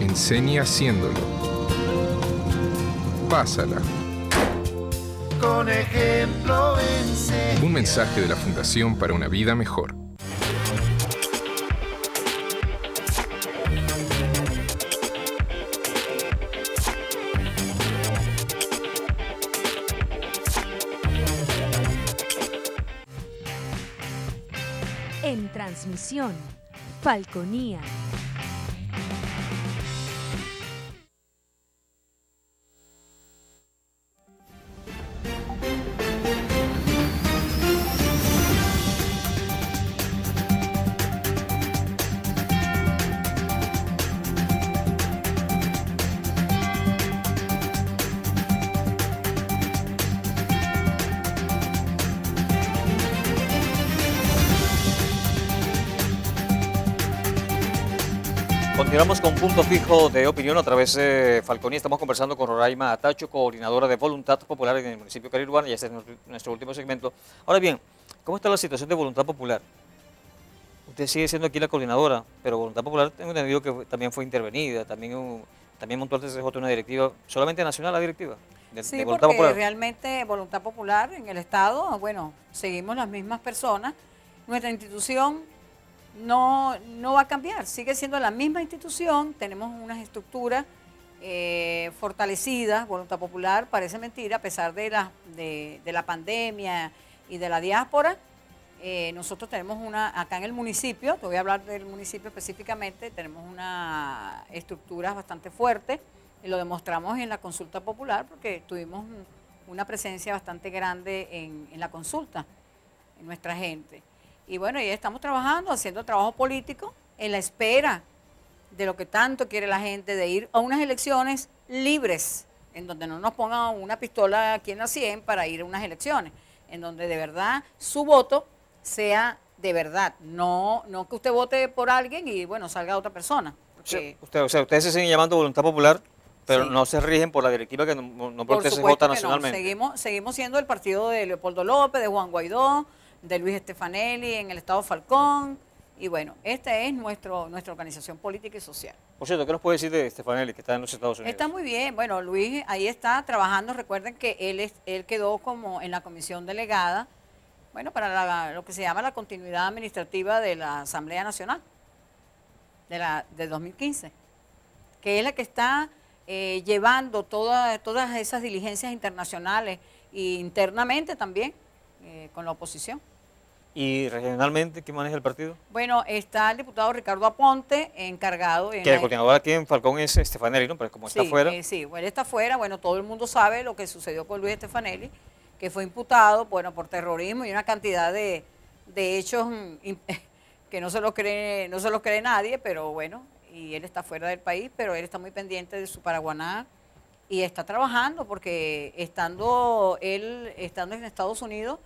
Enseña haciéndolo. Pásala. Con ejemplo enseña. Un mensaje de la Fundación para una vida mejor. Falconía. Punto fijo de opinión a través de Falconía. Estamos conversando con Roraima Atacho, coordinadora de Voluntad Popular en el municipio de Carilubana, y este es nuestro- último segmento. Ahora bien, ¿cómo está la situación de Voluntad Popular? Usted sigue siendo aquí la coordinadora, pero Voluntad Popular tengo entendido que también fue intervenida, también, también montó el TCJ una directiva, solamente nacional la directiva de, Sí, de Voluntad porque Popular. realmente Voluntad Popular en el Estado, bueno, seguimos las mismas personas. Nuestra institución no, no va a cambiar, sigue siendo la misma institución, tenemos unas estructuras eh, fortalecidas, Voluntad Popular, parece mentira, a pesar de la, de, la pandemia y de la diáspora. eh, nosotros tenemos una, acá en el municipio, te voy a hablar del municipio específicamente, tenemos una estructura bastante fuerte y lo demostramos en la consulta popular porque tuvimos un- una presencia bastante grande en, en la consulta, en nuestra gente. Y bueno, ya estamos trabajando, haciendo trabajo político en la espera de lo que tanto quiere la gente, de ir a unas elecciones libres, en donde no nos pongan una pistola aquí en la 100 para ir a unas elecciones, en donde de verdad su voto sea de verdad, no, no que usted vote por alguien y bueno, salga otra persona. Porque- usted- o sea, ustedes se siguen llamando Voluntad Popular, pero Sí. no se rigen por la directiva que no, no por, TCJ supuesto que no. nacionalmente. Seguimos, seguimos siendo el partido de Leopoldo López, de Juan Guaidó, de Luis Estefanelli en el estado Falcón. Y bueno, esta es nuestro, nuestra organización política y social. Por cierto, ¿qué nos puede decir de Stefanelli, que está en los Estados Unidos? Está muy bien. Bueno, Luis ahí está trabajando. Recuerden que él, es, él quedó como en la comisión delegada, bueno, para la- lo que se llama la continuidad administrativa de la Asamblea Nacional de, la, de 2015, que es la que está eh, llevando toda- todas esas diligencias internacionales e internamente también eh, con la oposición. ¿Y regionalmente quién maneja el partido? Bueno, está el diputado Ricardo Aponte encargado. en Que el la- coordinador aquí en Falcón es Stefanelli, ¿no? Pero como está Sí, afuera, eh, sí, bueno, está afuera. Bueno, todo el mundo sabe lo que sucedió con Luis Estefanelli, que fue imputado, bueno, por terrorismo y una cantidad de, de hechos mm, que no se los cree, no se los cree nadie, pero bueno, y él está fuera del país, pero él está muy pendiente de su Paraguaná y está trabajando porque estando él estando en Estados Unidos,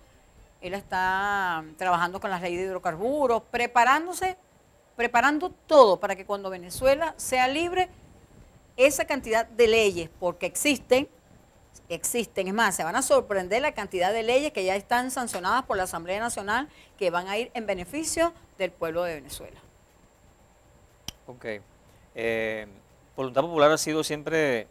él está mm, trabajando con las leyes de hidrocarburos, preparándose, preparando todo para que cuando Venezuela sea libre esa cantidad de leyes, porque existen, existen, es más, se van a sorprender la cantidad de leyes que ya están sancionadas por la Asamblea Nacional que van a ir en beneficio del pueblo de Venezuela. ok. Eh, Voluntad Popular ha sido siempre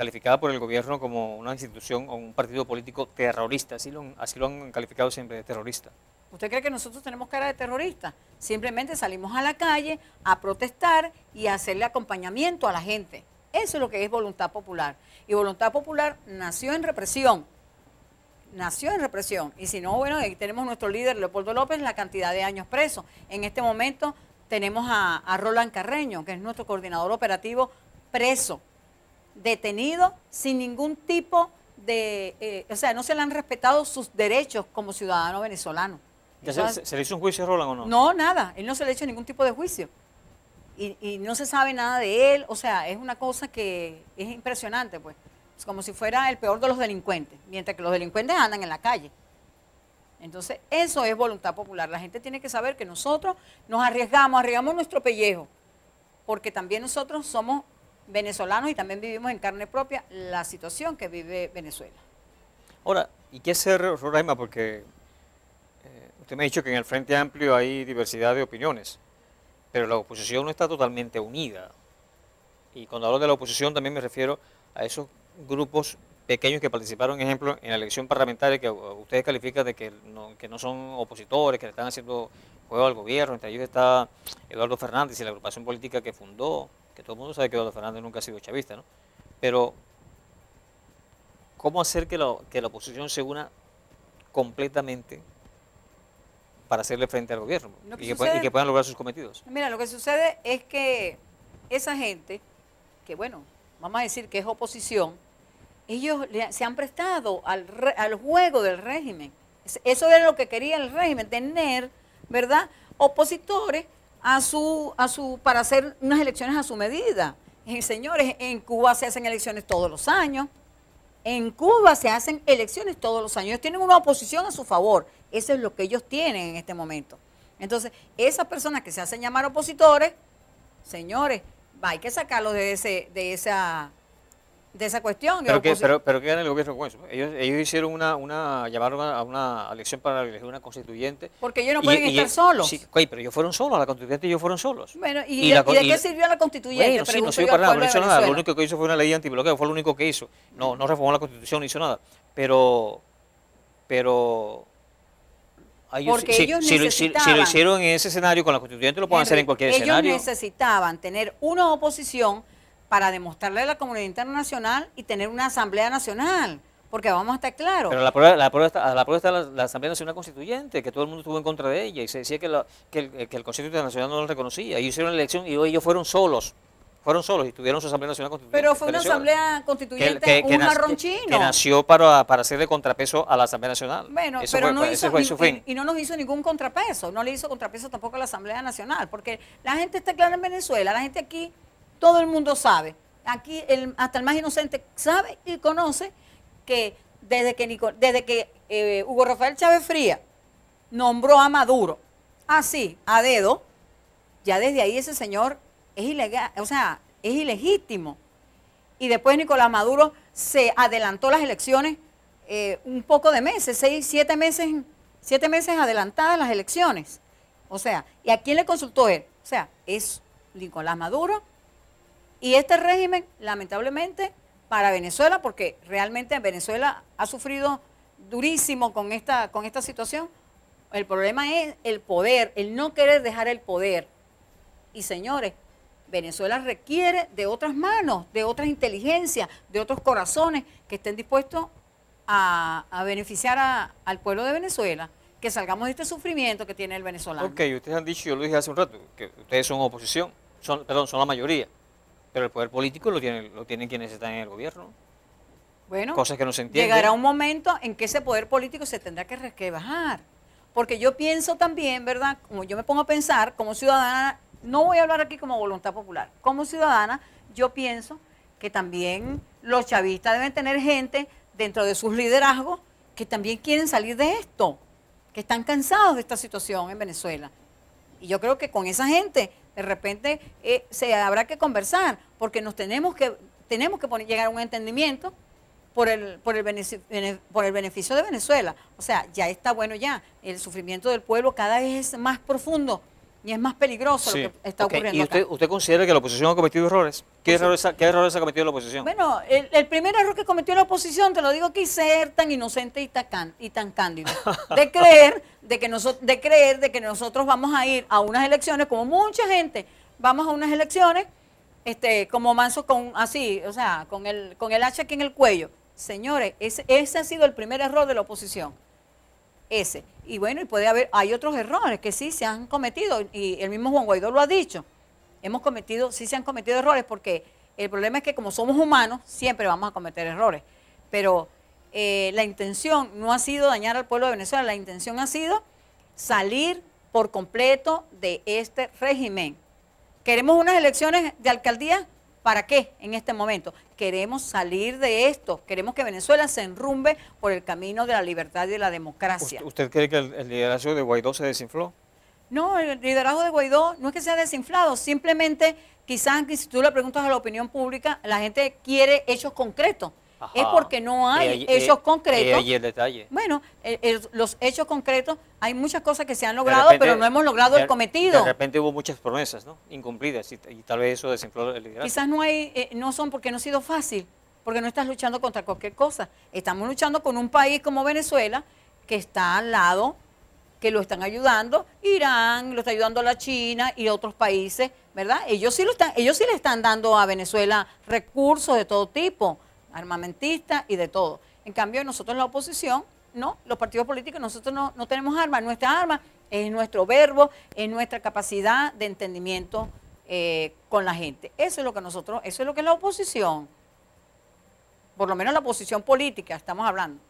calificada por el gobierno como una institución o un partido político terrorista, así lo, han- calificado siempre de terrorista. ¿Usted cree que nosotros tenemos cara de terroristas? Simplemente salimos a la calle a protestar y a hacerle acompañamiento a la gente. Eso es lo que es voluntad popular. Y voluntad popular nació en represión. Nació en represión. Y si no, bueno, ahí tenemos nuestro líder, Leopoldo López, la cantidad de años preso. En este momento tenemos a, a Roland Carreño, que es nuestro coordinador operativo, preso, detenido sin ningún tipo de, eh, o sea, no se le han respetado sus derechos como ciudadano venezolano. ¿Ya Eso se, se le hizo un juicio a Roland o no? no, nada, él no se le ha hecho ningún tipo de juicio. Y, y no se sabe nada de él, o sea, es una cosa que es impresionante, pues. Es como si fuera el peor de los delincuentes, mientras que los delincuentes andan en la calle. Entonces, eso es voluntad popular. La gente tiene que saber que nosotros nos arriesgamos, arriesgamos nuestro pellejo, porque también nosotros somos venezolanos y también vivimos en carne propia la situación que vive Venezuela. Ahora, ¿y qué hacer, Roraima? Porque eh, usted me ha dicho que en el Frente Amplio hay diversidad de opiniones, pero la oposición no está totalmente unida. Y cuando hablo de la oposición también me refiero a esos grupos pequeños que participaron, ejemplo, en la elección parlamentaria que ustedes califican de que no, que no son opositores, que le están haciendo juego al gobierno. Entre ellos está Eduardo Fernández y la agrupación política que fundó, que todo el mundo sabe que Eduardo Fernández nunca ha sido chavista, ¿no? Pero, ¿cómo hacer que la, que la oposición se una completamente para hacerle frente al gobierno Lo y que, puedan- y que puedan lograr sus cometidos? Mira, lo que sucede es que esa gente, que bueno, vamos a decir que es oposición, ellos se han prestado al, re- al juego del régimen. Es- Eso era lo que quería el régimen, tener, ¿verdad?, opositores a su, a su, para hacer unas elecciones a su medida. Señores, en Cuba se hacen elecciones todos los años. En Cuba se hacen elecciones todos los años. Ellos tienen una oposición a su favor. Eso es lo que ellos tienen en este momento. Entonces, esas personas que se hacen llamar opositores, señores, va, hay que sacarlos de ese, de esa, de esa cuestión. Pero que, Oposi- pero, pero ¿qué gana el gobierno con eso? Ellos, ellos hicieron una, una, llamaron a una elección para elegir una constituyente. Porque ellos no Y- pueden y- estar solos. Sí, güey, pero ellos fueron solos, la constituyente ellos fueron solos. Bueno, ¿y, Y de, la y co- de y qué sirvió la constituyente? Bueno, sí, no sirvió para nada, no hizo nada. Lo único que hizo fue una ley antibloqueo, fue lo único que hizo. No, no reformó la constitución, no hizo nada. Pero, pero... ellos- Porque si, ellos si lo, si- si lo hicieron en ese escenario con la constituyente, lo pueden hacer en cualquier ellos escenario. necesitaban tener una oposición para demostrarle a la comunidad internacional y tener una asamblea nacional. Porque vamos a estar claros. Pero la prueba, la prueba está, la prueba está la, la Asamblea Nacional Constituyente, que todo el mundo estuvo en contra de ella y se decía que, la- que el, que el Consejo Internacional no lo reconocía. Ellos hicieron la elección y ellos fueron solos. Fueron solos y tuvieron su Asamblea Nacional Constituyente. Pero fue una asamblea constituyente, que- que un que- chino. que nació para, para hacerle contrapeso a la Asamblea Nacional. Bueno, Eso pero fue- no ese hizo, fue ni- su fin. y, y no nos hizo ningún contrapeso, no le hizo contrapeso tampoco a la Asamblea Nacional, porque la gente está clara en Venezuela, la gente aquí, todo el mundo sabe, aquí hasta el más inocente sabe y conoce que desde que, desde que eh, Hugo Rafael Chávez Fría nombró a Maduro, así, a dedo, ya desde ahí ese señor es ilegal, o sea, es ilegítimo. Y después Nicolás Maduro se adelantó las elecciones eh, un poco de meses, seis, siete meses, siete meses adelantadas las elecciones. O sea, ¿y a quién le consultó él? O sea, es Nicolás Maduro y este régimen, lamentablemente, para Venezuela, porque realmente Venezuela ha sufrido durísimo con esta, con esta situación. El problema es el poder, el no querer dejar el poder. Y señores, Venezuela requiere de otras manos, de otras inteligencias, de otros corazones que estén dispuestos a, beneficiar al pueblo de Venezuela, que salgamos de este sufrimiento que tiene el venezolano. Ok, ustedes han dicho, yo lo dije hace un rato, que ustedes son oposición, son, perdón, son la mayoría, pero el poder político lo tienen, lo tienen quienes están en el gobierno. Bueno, Cosas que no se entienden. llegará un momento en que ese poder político se tendrá que resquebajar. Porque yo pienso también, ¿verdad? Como yo me pongo a pensar, como ciudadana, no voy a hablar aquí como voluntad popular, como ciudadana, yo pienso que también los chavistas deben tener gente dentro de sus liderazgos que también quieren salir de esto, que están cansados de esta situación en Venezuela. Y yo creo que con esa gente, de repente, eh, se habrá que conversar, porque nos tenemos que, tenemos que poner- llegar a un entendimiento por el, por, el beneficio, por el beneficio de Venezuela. O sea, ya está bueno ya. El sufrimiento del pueblo cada vez es más profundo y es más peligroso Sí. lo que está ocurriendo ¿Y acá. usted, considera que la oposición ha cometido errores? ¿Qué, errores, ha- qué errores ha cometido la oposición? Bueno, el, el primer error que cometió la oposición, te lo digo aquí, ser tan inocente y tan, can- y tan cándido. De creer de que, nosotros, de creer de que nosotros vamos a ir a unas elecciones, como mucha gente, vamos a unas elecciones, este, como manso con así, o sea, con el, con el hacha aquí en el cuello. Señores, ese, ese ha sido el primer error de la oposición. Ese. Y bueno, y puede haber, hay otros errores que sí se han cometido, y el mismo Juan Guaidó lo ha dicho. Hemos cometido, sí se han cometido errores, porque el problema es que como somos humanos, siempre vamos a cometer errores. Pero eh, la intención no ha sido dañar al pueblo de Venezuela, la intención ha sido salir por completo de este régimen. Queremos unas elecciones de alcaldía, ¿para qué en este momento? Queremos salir de esto, queremos que Venezuela se enrumbe por el camino de la libertad y de la democracia. ¿Usted, cree que el, el liderazgo de Guaidó se desinfló? No, el liderazgo de Guaidó no es que sea desinflado, simplemente quizás si tú le preguntas a la opinión pública, la gente quiere hechos concretos. Es porque no hay Eh, eh, hechos eh, concretos. ahí el detalle. Bueno, los hechos concretos, hay muchas cosas que se han logrado, repente- pero no hemos logrado de- el cometido. De repente hubo muchas promesas, ¿no? Incumplidas y, y tal vez eso desinfló el liderazgo. Quizás no hay, eh, no son porque no ha sido fácil, porque no estás luchando contra cualquier cosa. Estamos luchando con un país como Venezuela que está al lado, que lo están ayudando, Irán, lo está ayudando la China y otros países, ¿verdad? Ellos sí lo están, ellos sí le están dando a Venezuela recursos de todo tipo, armamentistas y de todo. En cambio, nosotros la oposición, no, los partidos políticos, nosotros no, no tenemos armas. Nuestra arma es nuestro verbo, es nuestra capacidad de entendimiento eh, con la gente. Eso es lo que nosotros, eso es lo que es la oposición. Por lo menos la oposición política, estamos hablando.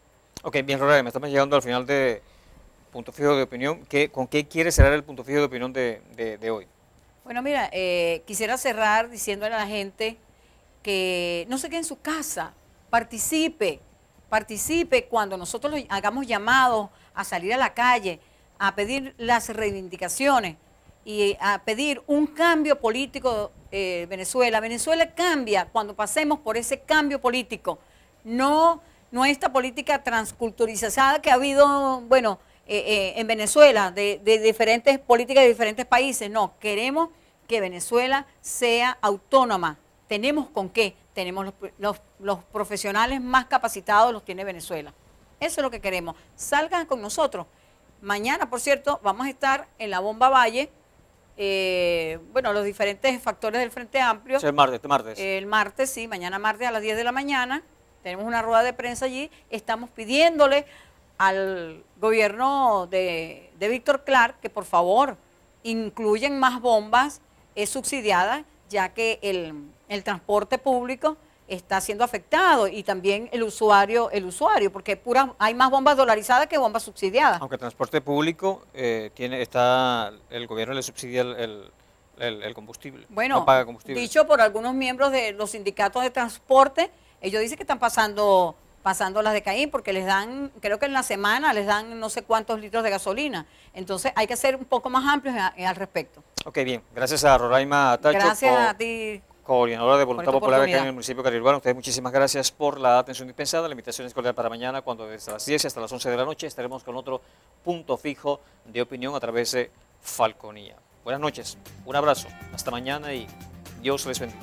Ok, bien, Roraima, estamos llegando al final de punto fijo de opinión. ¿Qué, ¿Con qué quiere cerrar el punto fijo de opinión de, de- de hoy? Bueno, mira, eh, quisiera cerrar diciéndole a la gente que no se quede en su casa, participe, participe cuando nosotros hagamos llamados a salir a la calle, a pedir las reivindicaciones y a pedir un cambio político eh, Venezuela. Venezuela cambia cuando pasemos por ese cambio político, no, no esta política transculturizada que ha habido, bueno, eh, eh, en Venezuela, de, de diferentes políticas de diferentes países. No, queremos que Venezuela sea autónoma. Tenemos con qué. Tenemos los, los- los profesionales más capacitados, los tiene Venezuela. Eso es lo que queremos. Salgan con nosotros. Mañana, por cierto, vamos a estar en la Bomba Valle. eh, bueno, los diferentes factores del Frente Amplio. Es el martes, este martes. El martes, sí, mañana martes a las 10 de la mañana. Tenemos una rueda de prensa allí. Estamos pidiéndole al gobierno de, de Víctor Clark que por favor incluyen más bombas eh, subsidiadas, ya que el, el transporte público está siendo afectado y también el usuario, el usuario, porque pura, hay más bombas dolarizadas que bombas subsidiadas. Aunque el transporte público eh, tiene, está, el gobierno le subsidia el, el- combustible. Bueno, no paga combustible. dicho por algunos miembros de los sindicatos de transporte, ellos dicen que están pasando pasando las de Caín porque les dan, creo que en la semana les dan no sé cuántos litros de gasolina. Entonces hay que ser un poco más amplios a- al respecto. Ok, bien. Gracias a Roraima Tacho, Gracias a ti. coordinadora de Voluntad Popular acá en el municipio de Carilbano. Ustedes muchísimas gracias por la atención dispensada. La invitación es cordial para mañana, cuando desde las 10 hasta las 11 de la noche estaremos con otro punto fijo de opinión a través de Falconía. Buenas noches, un abrazo, hasta mañana y Dios les bendiga.